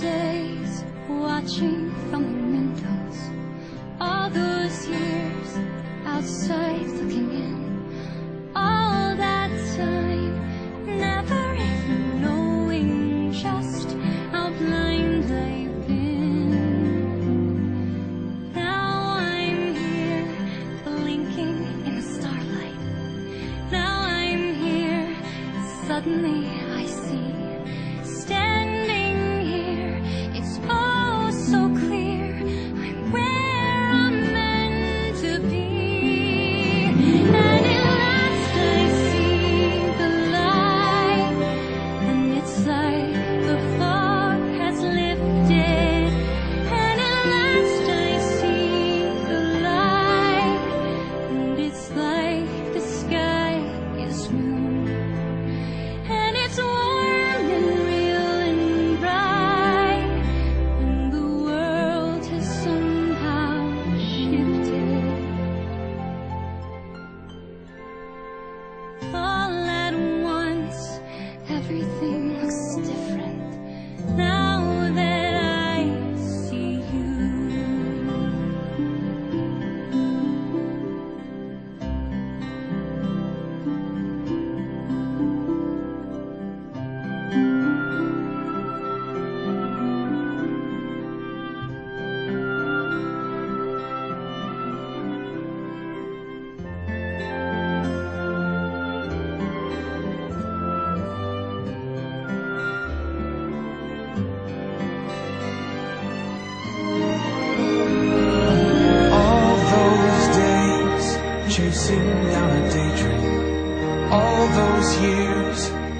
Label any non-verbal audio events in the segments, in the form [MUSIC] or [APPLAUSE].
days watching from the windows, all those years outside looking in, all that time never even knowing just how blind I've been. Now I'm here, blinking in the starlight. Now I'm here, suddenly All [LAUGHS]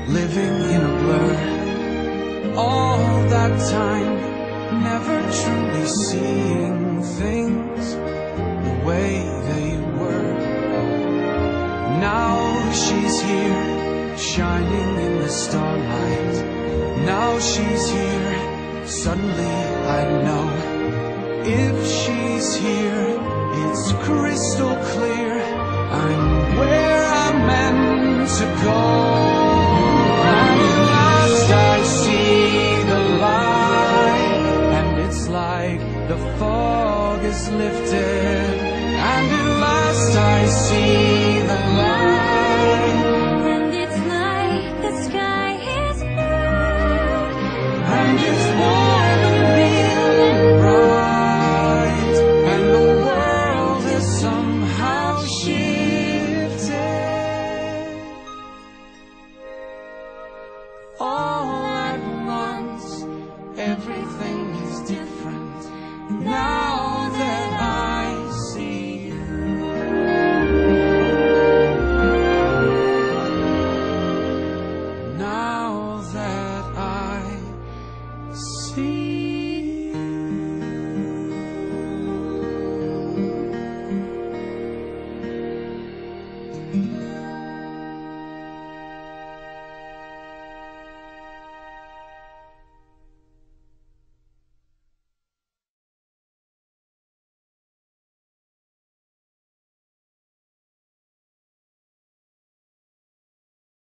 living in a blur. All that time never truly seeing things the way they were. Now she's here, shining in the starlight. Now she's here, suddenly I know. If she's here, it's crystal clear. I'm where I'm meant to go. The fog is lifted. And at last I see the light, And it's like the sky is blue. and it's warm and real and bright, and the world has somehow shifted. All at once, everything see.